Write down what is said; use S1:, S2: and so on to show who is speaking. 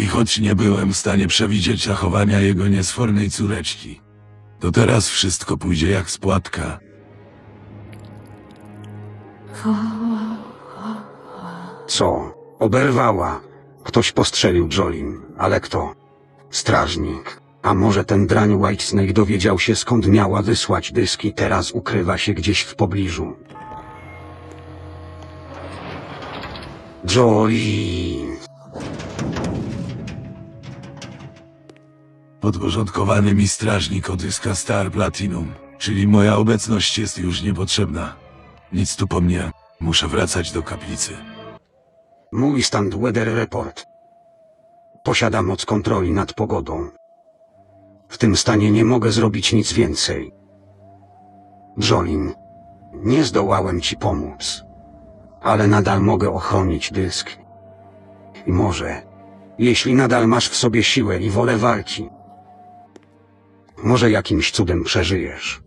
S1: I choć nie byłem w stanie przewidzieć zachowania jego niesfornej córeczki, to teraz wszystko pójdzie jak spłatka.
S2: Co? Oberwała. Ktoś postrzelił Jolin, ale kto? Strażnik. A może ten drań Whitesnake dowiedział się skąd miała wysłać dyski, teraz ukrywa się gdzieś w pobliżu. Jolin.
S1: Podporządkowany mi strażnik odzyska Star Platinum, czyli moja obecność jest już niepotrzebna. Nic tu po mnie, muszę wracać do kaplicy.
S2: Mój stand weather report. Posiada moc kontroli nad pogodą. W tym stanie nie mogę zrobić nic więcej. Jolin, nie zdołałem ci pomóc, ale nadal mogę ochronić dysk. I może, jeśli nadal masz w sobie siłę i wolę walki, może jakimś cudem przeżyjesz.